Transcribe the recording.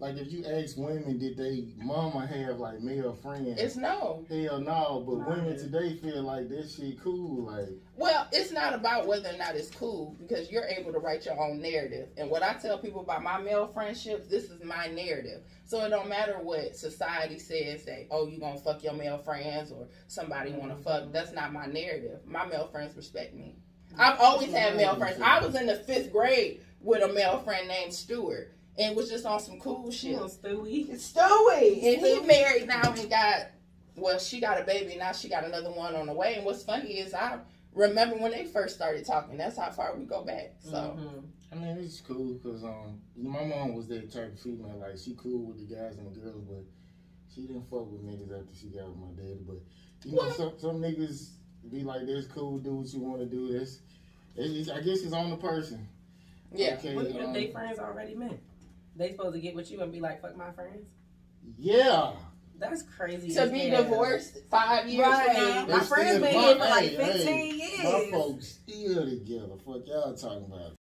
like if you ask women, did they mama have like male friends? It's no. Hell no, but Nah, women today feel like this shit cool. Like Well, it's not about whether or not it's cool because you're able to write your own narrative. And what I tell people about my male friendships, this is my narrative. So it don't matter what society says that, oh, you gonna fuck your male friends or somebody wanna mm-hmm. fuck. That's not my narrative. My male friends respect me. Mm-hmm. I've always had male friends. I was in the fifth grade with a male friend named Stuart. And was just on some cool shit. Little Stewie. Stewie. And he married now and got, well, she got a baby. Now she got another one on the way. And what's funny is I remember when they first started talking. That's how far we go back. So, Mhm. I mean, it's cool because um, my mom was that type of female. Like she cool with the guys and the girls, but she didn't fuck with niggas after she got with my daddy. But you know, some some niggas be like, "That's cool. Do what you want to do." That's, it's, I guess it's on the person. yeah. Okay, What if um, they friends already met? They supposed to get with you and be like, fuck my friends? yeah. That's crazy. To be hell. divorced five years Right. from now. My friends been my- here for like hey, hey, 15 years. My folks still together. Fuck y'all talking about.